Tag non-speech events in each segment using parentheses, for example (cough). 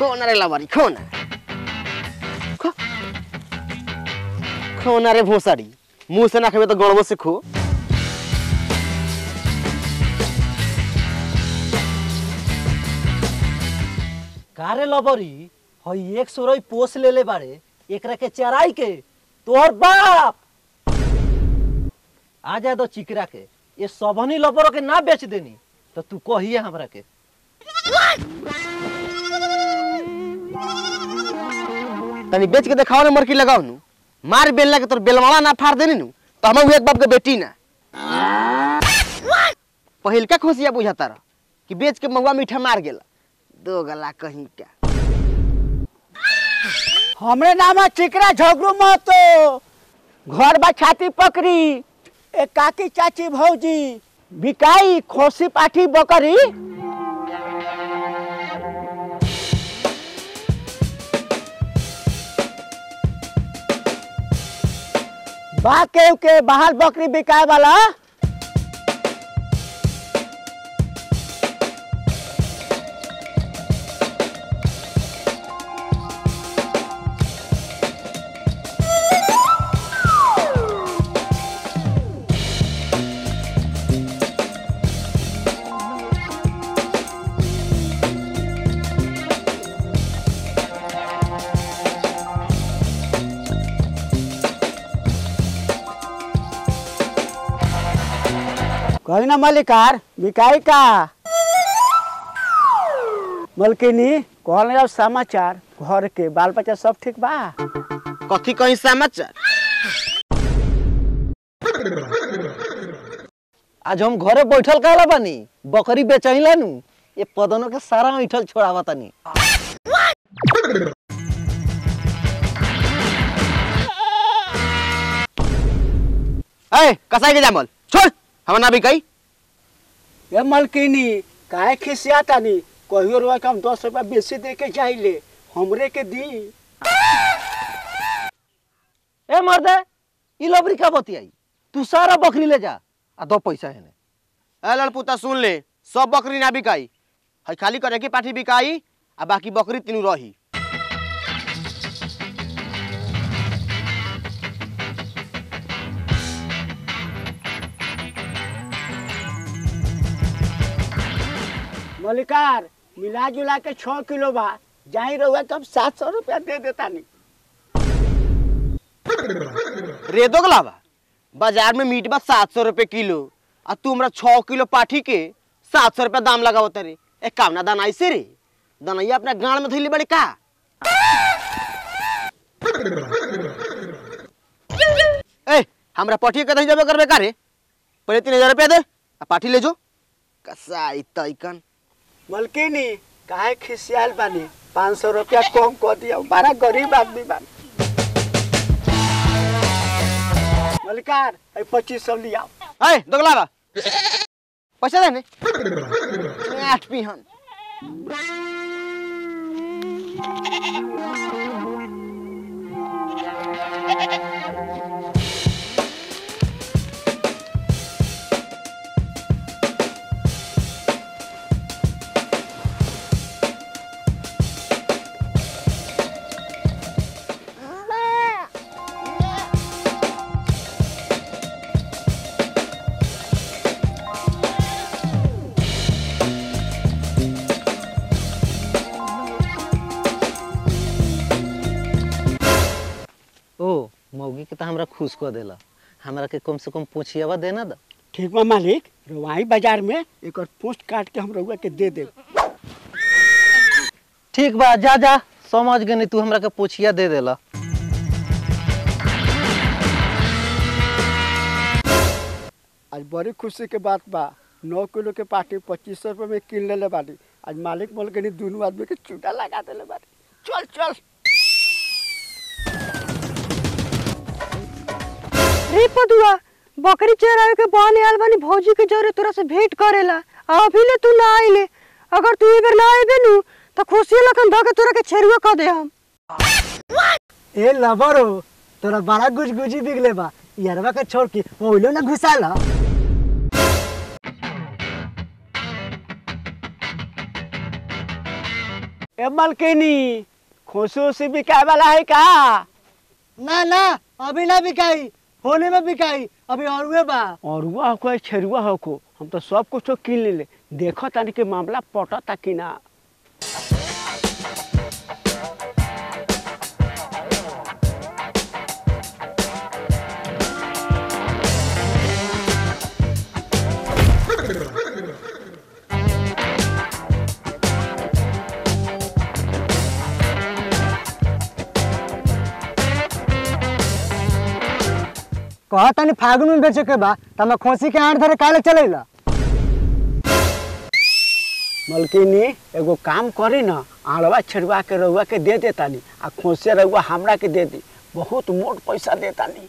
खोना रे लवारी खोना खो खोना रे भोसाड़ी मुँह से ना खेबे तो गड़बो से खो कारे लबरी हई एक सोरई पोस लेले बाड़े एकरा के चराई के तोहर बाप आ जाए दो चिकरा के ये सबनी लबरो तनी बेच के देखाओ ना मरकी लगाओ नु मार बेलना के तोर बेलवाड़ा ना फाड़ देनी नु तो हम एक बाप के बेटी ना। पहिल का खुशिया बुझाता रह कि बेच के महुआ मीठा मार गेला। दो गला कहीं का हमरे नाम है चिकरा झगड़ू महतो। घर बा छाती पकड़ी। एक काकी चाची भौजी। बिकाई, खोसी पाठी बकरी। बा के बाहर बकरी बिकाए वाला? ना मलिकार बिकाई का? मलकिनी कहल जाओ समाचार। घर के बाल बच्चा सब ठीक बा? कथी कहीं समाचार? आज हम घरे बैठल कहला बानी बकरी बेचैला नु ये पदनों के सारा ऐठल छोड़ावा तनी। ए कसाई के जामल छोड़! हम ना बिकाई। ये मलकिनी काहे खिसिया तानी कहियो के हम दस रुपया बेसी दे के जाइले हमरे के दी। ए मर्दे ई लबरी का बतियाई तू सारा बकरी ले जा आ दो पैसा है ए लड़पुता सुन ले सब बकरी ना बिकाई। है खाली करे की पाठी बिकाई आ बाकी बकरी तीनू रही। मलिकार मिला जुला के छः किलो बा जाई रहुआ तो हम सात सौ रुपया दे देता नहीं। रे दो गलावा बाज़ार में मीट बा सात सौ रुपये किलो, आ तू हमरा छः किलो पाठी के सात सौ रुपया दाम लगावत रे एक काम ना दाना ऐसे रे? दनैया अपना गाड़ में धैली बड़े का? ए, हमरा पाठी के दही जबे करबे का रे? पहले तीन हज़ार रुपया दे, आ पाठी ले जो। कसाई तैकन। मलकिनी काहे खिसियाल बानी? पाँच सौ रुपया कम कर दिया बड़ा गरीब आदमी बानी। मलिकार ए पच्चीस सौ लिया ए दोगलावा पैसा दे ने। आठ पिहन ओ (laughs) हमरा खुश कर देला। हमरा के कम से कम पूछियावा देना दा। ठीक बा मालिक रवाही बाज़ार में एक और पोस्ट काट के हम रउआ के दे दे ठीक बा जा जा। समझ गनी तू हमरा के पूछिया दे देला। आज बड़ी खुशी के बात बा। नौ किलो के पार्टी पच्चीस सौ रुपये में किन लेले बानी आज मालिक बोल के दोनों आदमी के चूटा लगा देले बानी चल चल। रे पदुआ बकरी चरावे के बहने आल बानी भौजी के जरे तोरा से भेंट करेला। आ अभी ले तू ना आइले। अगर तू एबर ना आइबे नु तो खुशी लखन ध के तोरा के छेरुआ कर दे हम। ए लबरो तोरा बड़ा गुज गुजी बिगले बा। यारवा के छोड़ के ओइलो ना घुसाला। ए मलकिनी खुशी उसी बिकाए वाला है का? ना ना अभी ना बिकाई। होली में बिकाई अभी और बा। और हुआ हो छेरुआ को हम तो सब कुछ तो किन ले ले देखो तानी के मामला पटता कि ना। कहा तनी फागुन में बेचे के बा त खोसी के आठ धरे काले चलेला। मलकिनी एगो काम करी ना आड़वा छेड़वा के रउआ के दे देतानी आ खोसे रउआ हमरा के दे दी बहुत मोट पैसा देतानी।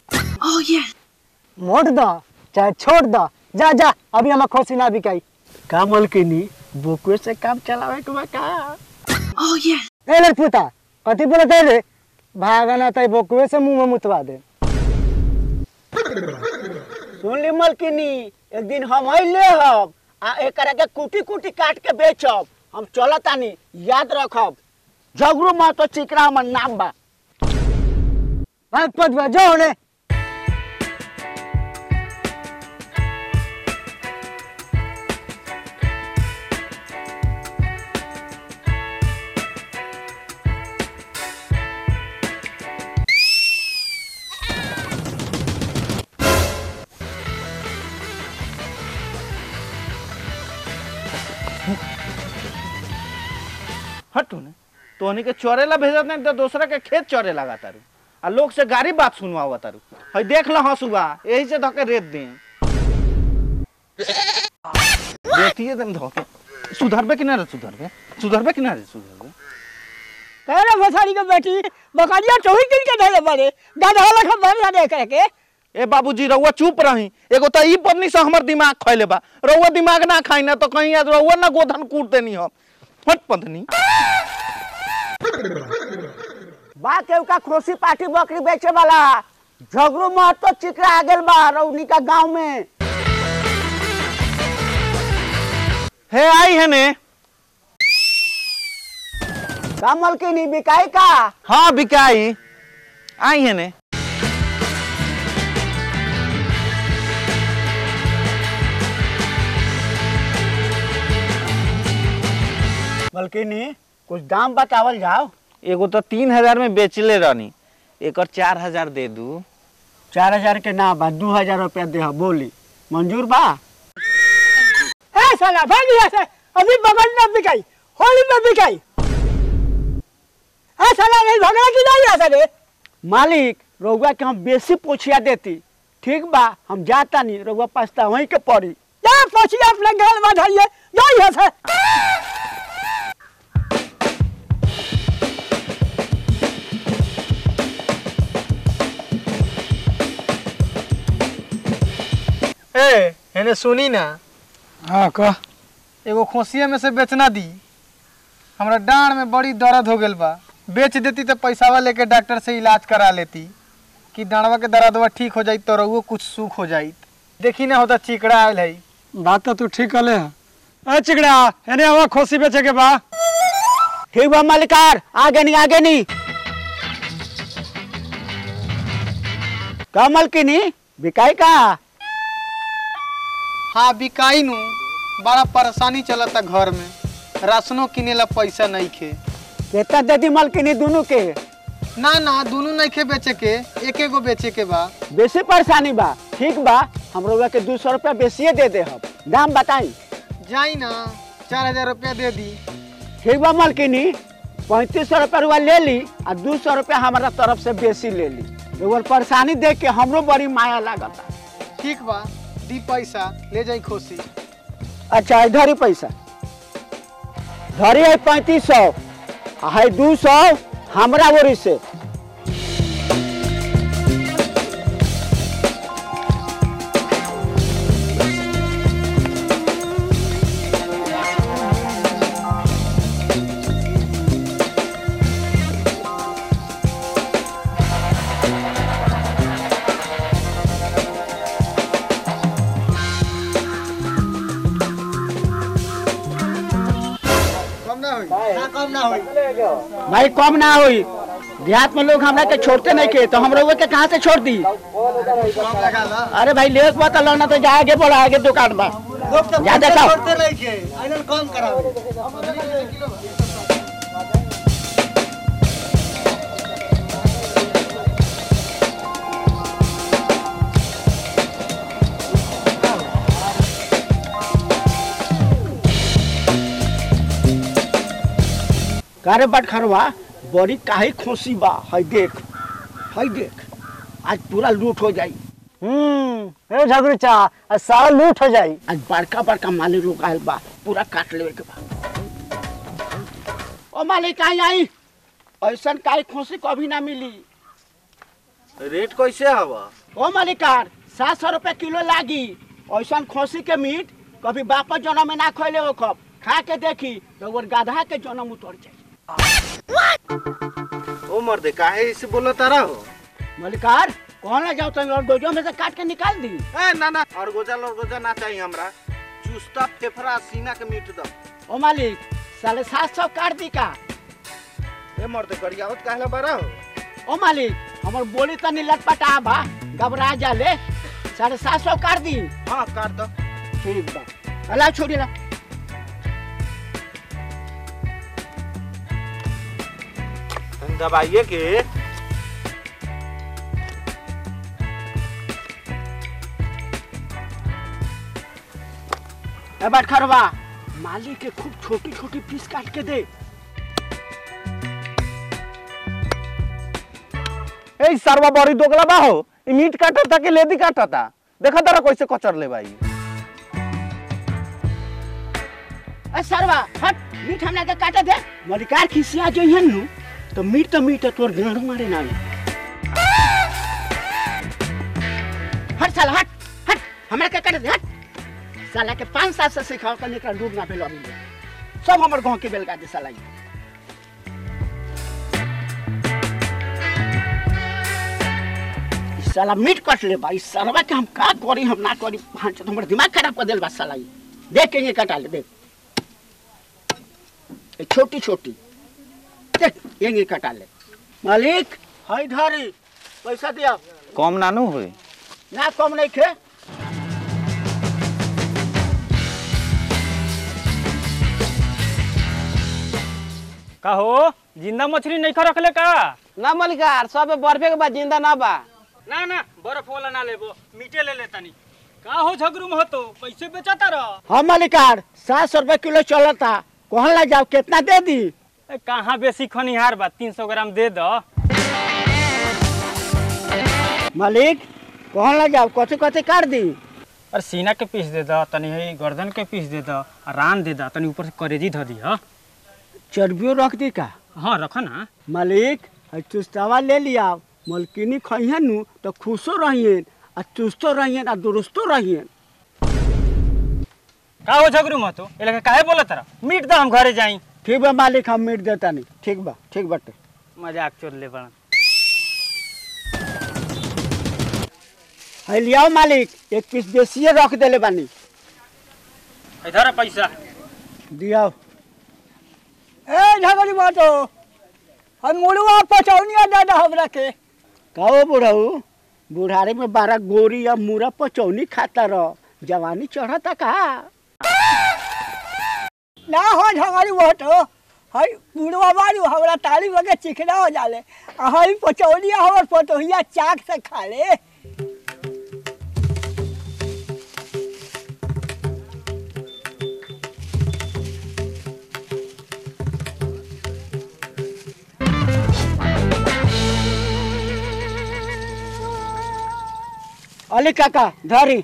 मोट द चाहे छोड़ द जा जा अभी हमें खोसी ना बिकाई। का मलकिनी बोकुए से काम चलावे के? बा का ए लड़पुता कथी बोलत है रे? भागना तय बकुए से मुँह में मुतवा दे। सुन ली मलकिनी, एक दिन हम ले हम आ एकरा के कुटी कुटी काट के बेचब। हम चलतानी याद रखब। झगड़ू मत तो चिकरा हमर नाम बा। भाग पद जाओ ने। तोहनी के चोरे ला भेजत नहीं तो दूसरा के खेत चोरे लगा तारू आ लोग से गाड़ी बात सुनवावा तारू हई देख लो हंसुआ यही से धके रेत दे देखिए तुम धोके। सुधरबे कि ना रे सुधरबे? सुधरबे कि ना रे सुधरबे? अरे भसारी के बेटी बकारिया चौही दिन के धरे बड़े दादा वाला खबर ना देख के। ए बाबूजी रउआ चुप रही। एगो तो ई पत्नी से हमर दिमाग खैले बा। रउआ दिमाग ना खाई ना तो कहीं आज रउआ ना गोधन कूट देनी हम फट पत्नी। बा केहू का खोसी पाठी बकरी बेचे वाला। झगड़ू मत तो चिकरा आ गेल बा रौनी का गाँव में। हे आई है ने। का मलकिनी बिकाई का? हाँ बिकाई। आई है ने। मलकिनी कुछ दाम बतावल जाओ। एगो तो तीन हज़ार में बेचले रहनी। एकर चार हज़ार दे दू। चार हज़ार के ना बा दू हज़ार रुपया दे बोली। मंजूर बा? ए साला भाग यहाँ से। अभी बगल में बिकाई होली में बिकाई। ए साला नहीं भगड़ा की नहीं यहाँ से रे? मालिक रउआ के हम बेसी पोछिया देती। ठीक बा हम जाता नहीं रउआ पास्ता वहीं के पड़ी। जा पोछिया अपने गाल में धरिए जा यहाँ से। ए हेने सुनी ना। हाँ कह। एगो खोसिया में से बेचना दी। हमरा डांड में बड़ी दर्द हो गेल बा। बेच देती तो पैसावा लेके डॉक्टर से इलाज करा लेती। कि डांडवा के दर्दवा ठीक हो जाई तो रहुओ कुछ सुख हो जाई देखी ना होता चिकड़ा आयल है बात तो तू ठीक कले है। ए चिकड़ा एने हवा खोसी बेचे के बा। ठीक बा मालिकार आगे नहीं आगे नहीं का मलकिनी बिकाई का? हाँ बिकाई नु। बड़ा परेशानी चलता घर में। राशनो किने ला पैसा नहीं खे। कितना दे दी मलकिनी दोनों के? ना ना दोनों नहीं खे बेचे के। एक एगो बेचे के बा। बेसी परेशानी बा। ठीक बा हम रउआ के दू सौ रुपया बेसिए दे दे हम। दाम बताई। जाई ना चार हज़ार रुपया दे दी। ठीक बा मलकिनी पैंतीस सौ रुपया रुआ ले ली आ दू सौ रुपया हमारा तरफ़ से बेसी ले ली। परेशानी देख के हमरो बड़ी माया लागता। ठीक बा। दी पैसा ले जाई खोसी अच्छा इधर ही पैसा। धरी है पैंतीस सौ है दू सौ, हमारा ओरी से भाई कम ना हो देहात में लोग हमरा के छोड़ते नहीं के तो हम लोग के कहाँ से छोड़ दी? अरे भाई ले पता लो तो जा आगे बोला आगे दुकान पर जा कारे बाट खरवा बड़ी काहे खोसी बा? हई देख हई देख आज पूरा लूट हो जाई। हम्म ए झगड़ू चा आ सारा लूट हो जाई। आज बड़का बड़का मालिक लोग आयल बा पूरा काट लेवे के बा। ओ मालिक काहे आई ऐसन काहे खोसी कभी ना मिली? रेट कैसे हवा? ओ मालिकार सात सौ रुपये किलो लागी। ऐसन खोसी के मीट कभी बापा जन्म में ना खोले हो खा के देखी तो गाधा के जन्म उतर जाई। ओ मर्दे काहे इसे बोला तारा हो मलिकार कौन ले जाओ तुम गोजो में से काट के निकाल दी? ए ना ना और गोजा ना चाहिए हमरा। चुस्ता फेफड़ा सीना के मीट दो। ओ मालिक साढ़े सात सौ काट दी का? ए मर्दे बारा हो? ओ मालिक हमर बोली तनी लटपटा बा घबरा जाले साढ़े सात सौ काट दी। हाँ काट दो। ठीक बा। अल्लाह छोड़ी ला। दबाइए के खरवा मालिक के खूब छोटी छोटी पीस काट के दे। ए सरवा बड़ी दोगला बा हो। ई मीट काटा था कि लेदी काटा था? देखा तारा कैसे कचर ले भाई ए सरवा हट। मीट हमरा के काटे दे। मलिकार खिसिया जो है तो तो मीट है, तोर गांड मारे ना हट साला हट हट हमरा के काटे दे हट। साला के पाँच साल से सिखाओ तो निकल डूब ना पेलो अभी सब हमर गाँव के बेलगा दे साला साला मीट कट ले भाई सरवा के हम का करी हम ना करी हाँ हमर दिमाग खराब कर देल बा साला देख के ये कटा ले देख। छोटी छोटी। देख ये कटा ले। मालिक हाय धारी पैसा दिया। कम नानू होई। ना कम नहीं खे का हो ज़िंदा मछली नहीं खा रखले का? ना मलिकार सब बर्फे के बाद ज़िंदा ना बा। ना ना बर्फ़ वाला ना लेबो मीटे ले लेतानी का हो झगरू में तो कैसे बेचाता रह हाँ मालिकार सात सौ रुपये किलो चलता। कहन ला जाओ कितना दे दी? कहाँ बेसी खनिहार बा? तीन सौ ग्राम दे दो। मालिक कहन ला जाओ? कथी कथी काट दी? अरे सीना के पीस दे दो तनी है गर्दन के पीस दे दो रान दे दो तनी ऊपर से करेजी धो दी हाँ। चर्बियो रख दी का? हाँ रखो ना। मालिक चुस्तावा ले लिया मलकिनी खइहे नु तो खुशो रहिए आ चुस्तो रहिए आ दुरुस्तो रहिए का हो झगरू में तो? ये लगे काहे बोला तारा मीट दो हम घरे जाई। ठीक बा मालिक हम मीट देता नहीं। ठीक बा ठीक बाटे मज़ाक चोर ले बड़ा लियाओ मालिक एक पीस देसिए रख देले बानी। इधर है पैसा। दियाओ। ए झगड़ी बाटो। हम मुड़ुआ पचौनिया दादा हमरा के कहो बुढ़ऊ बुढ़ारे में बारह गोरी या मुरा पचौनी खाता रह। जवानी चढ़ता का ना हो झगड़ी बाटो हई मुड़ुआ बारू हमरा ताली बगे चिकना हो जाले हई पचौनिया हमर पतोहिया चाक से खा ले। अली काका धरी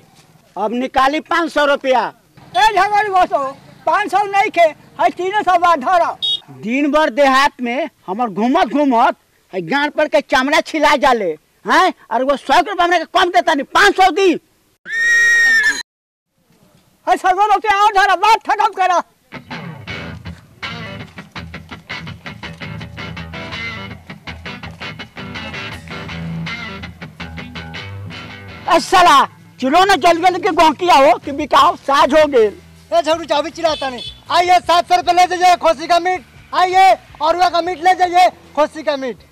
अब निकाली पाँच सौ रुपया। ए झगड़ी बाटो पाँच सौ नहीं के हई तीन सौ बा धरा। दिन भर देहात में हमर घूमत घूमत, है गांड पर के चमड़ा छिला जाले, हैं? और वो सौ रुपया हमरा कम देता नहीं, पाँच सौ दी। हई सौ रुपया और धरा, बात खत्म करा। साला चलो ना जल्दी जल्दी के गौकी आओ, कि बिकाओ, साज हो गेल। ए चिरा चाबी नहीं। आइए, सात सौ रुपये ले जाइए खोसी का मीट। आइए और का मीट ले जाइए खोसी का मीट।